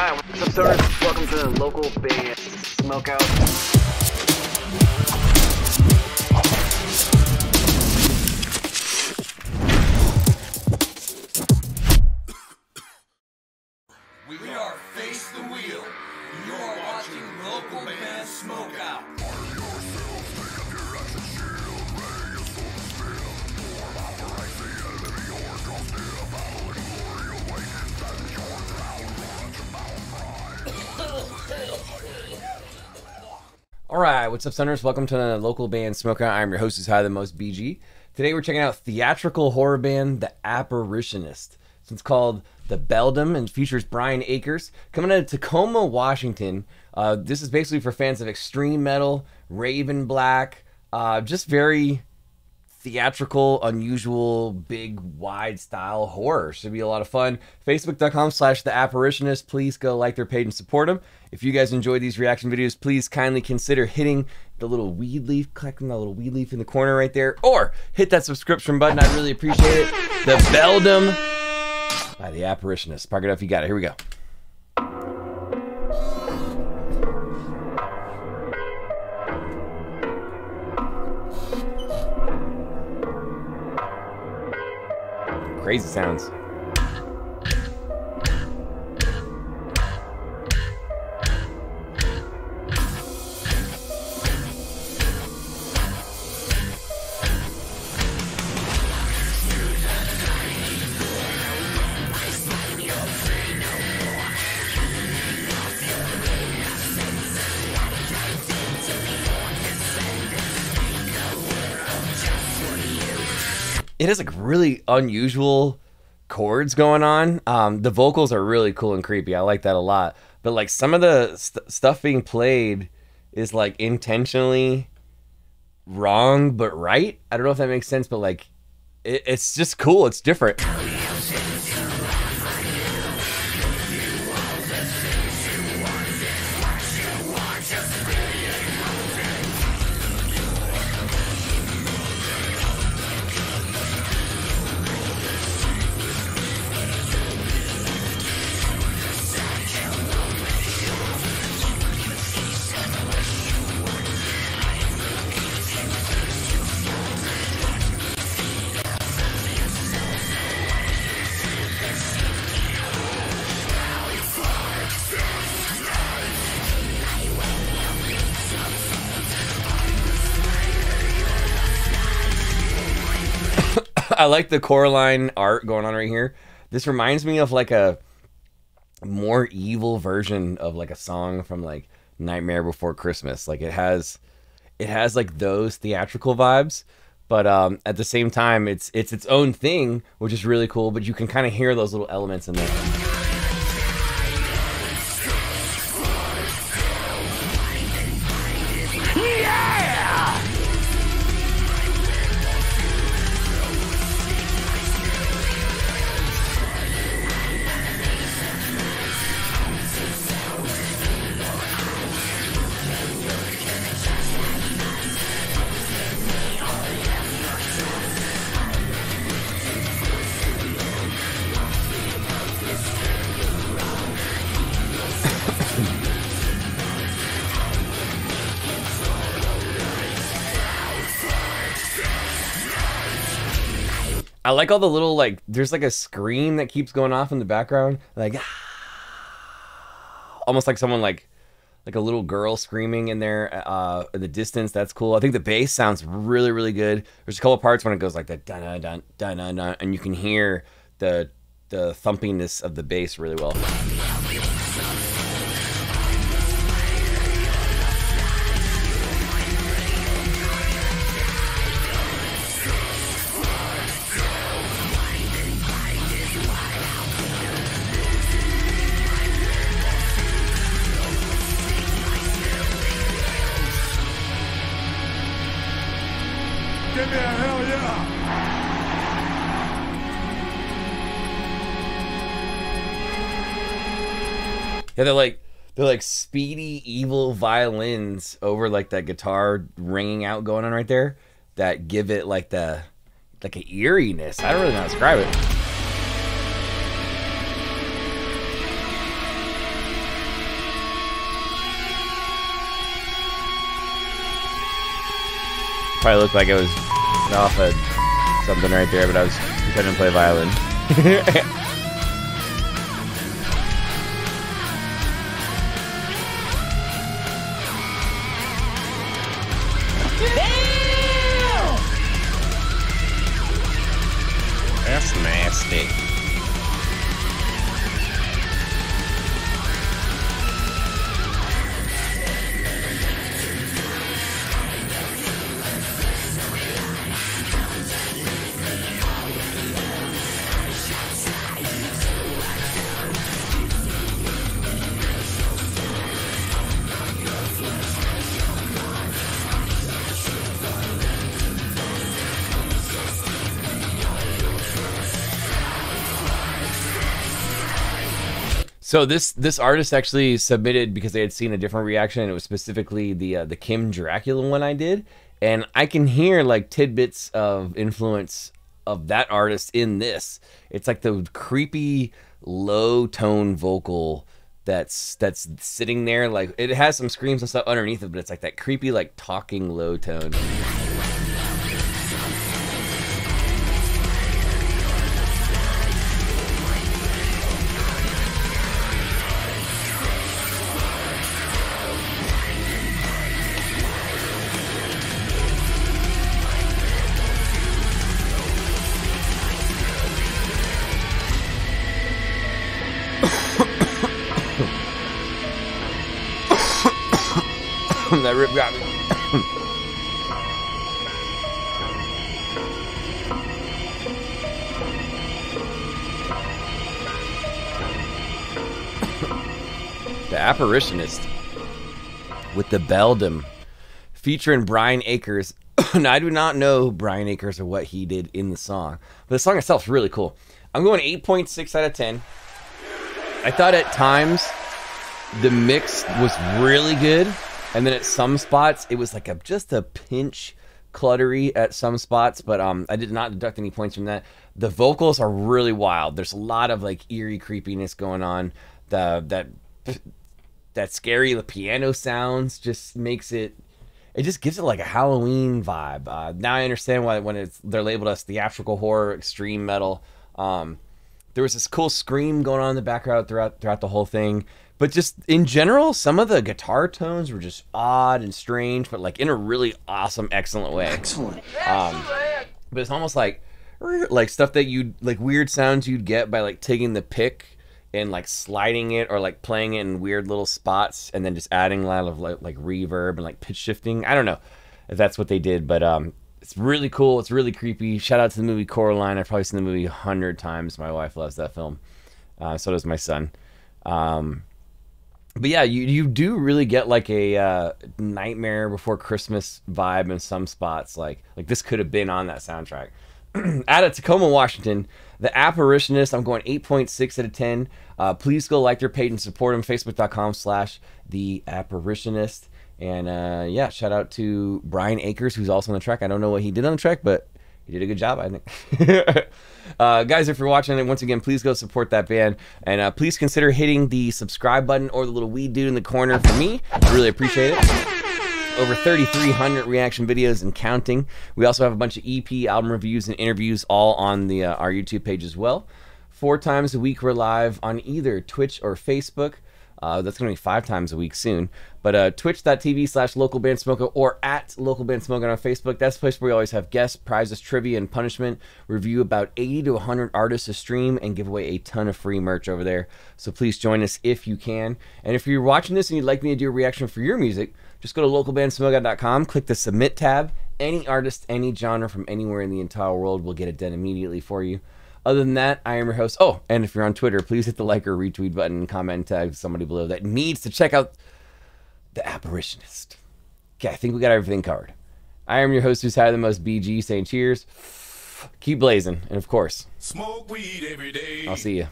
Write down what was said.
Hi, what's up, stoners? Welcome to the local band Smokeout. We are Face the Wheel. You are watching local band Smokeout. All right, what's up, Sunners? Welcome to the local band Smokeout. I'm your host, who's high the most BG. Today we're checking out theatrical horror band The Apparitionist. It's called The Beldam and features Brian Akers coming out of Tacoma, Washington. Uh, this is basically for fans of extreme metal, Raven Black, uh, just very theatrical, unusual, big, wide style horror. Should be a lot of fun. Facebook.com slash the apparitionist. Please go like their page and support them. If you guys enjoy these reaction videos, please kindly consider hitting the little weed leaf, clicking that little weed leaf in the corner right there, or hit that subscription button. I'd really appreciate it. The Beldam by the apparitionist. Park it up you got it. Here we go. Crazy sounds. It has like really unusual chords going on. Um, the vocals are really cool and creepy. I like that a lot. But like some of the st- stuff being played is like intentionally wrong but right. I don't know if that makes sense, but like it, it's just cool. It's different. I like the Coraline art going on right here. This reminds me of like a more evil version of like a song from like Nightmare Before Christmas. Like it has it has like those theatrical vibes, but um at the same time it's it's its own thing, which is really cool, but you can kind of hear those little elements in there. I like all the little like there's like a scream that keeps going off in the background, like almost like someone like like a little girl screaming in there uh in the distance. That's cool. I think the bass sounds really really good. There's a couple parts when it goes like that dun dun dun dun dun and you can hear the the thumpiness of the bass really well. Give me a hell yeah! Yeah, they're like they're like speedy evil violins over like that guitar ringing out going on right there that give it like the like an eeriness. I don't really know how to describe it. Probably looked like I was off at something right there, but I was pretending to play violin. So this this artist actually submitted because they had seen a different reaction, and it was specifically the uh, the Kim Dracula one I did, and I can hear like tidbits of influence of that artist in this. It's like the creepy low tone vocal that's that's sitting there like it has some screams and stuff underneath it, but it's like that creepy like talking low tone. That rip got me. the apparitionist with the beldam featuring Brian Akers. now, I do not know Brian Akers or what he did in the song, but the song itself is really cool. I'm going 8.6 out of 10. I thought at times the mix was really good, and then at some spots it was like a just a pinch cluttery at some spots, but um, I did not deduct any points from that. The vocals are really wild. There's a lot of like eerie creepiness going on. The that that scary the piano sounds just makes it it just gives it like a Halloween vibe. Uh, now I understand why when it's they're labeled as theatrical horror, extreme metal. Um, there was this cool scream going on in the background throughout throughout the whole thing. But just in general, some of the guitar tones were just odd and strange, but like in a really awesome, excellent way. Excellent. Um, but it's almost like like stuff that you like weird sounds you'd get by like taking the pick and like sliding it or like playing it in weird little spots and then just adding a lot of like, like reverb and like pitch shifting. I don't know if that's what they did, but um, it's really cool. It's really creepy. Shout out to the movie Coraline. I've probably seen the movie a hundred times. My wife loves that film. Uh, so does my son. Um, but yeah, you you do really get like a uh, Nightmare Before Christmas vibe in some spots. Like like this could have been on that soundtrack. out of Tacoma, Washington, the Apparitionist. I'm going 8.6 out of 10. Uh, please go like their page and support them. Facebook.com/slash The Apparitionist. And uh, yeah, shout out to Brian Akers, who's also on the track. I don't know what he did on the track, but he did a good job, I think. uh, guys, if you're watching it, once again, please go support that band. And uh, please consider hitting the subscribe button or the little weed dude in the corner for me. I really appreciate it. Over 3,300 reaction videos and counting. We also have a bunch of EP, album reviews, and interviews all on the uh, our YouTube page as well. Four times a week, we're live on either Twitch or Facebook. Uh, that's going to be five times a week soon. But uh, twitch.tv slash local band smokeout or at local band smokeout on Facebook. That's the place where we always have guests, prizes, trivia, and punishment. Review about 80 to 100 artists a stream and give away a ton of free merch over there. So please join us if you can. And if you're watching this and you'd like me to do a reaction for your music, just go to localbandsmokeout.com, click the submit tab. Any artist, any genre from anywhere in the entire world will get it done immediately for you. Other than that, I am your host. Oh, and if you're on Twitter, please hit the like or retweet button comment tag somebody below that needs to check out The Apparitionist. Okay, I think we got everything covered. I am your host who's had the most BG saying cheers. Keep blazing. And of course, Smoke weed every day. I'll see you.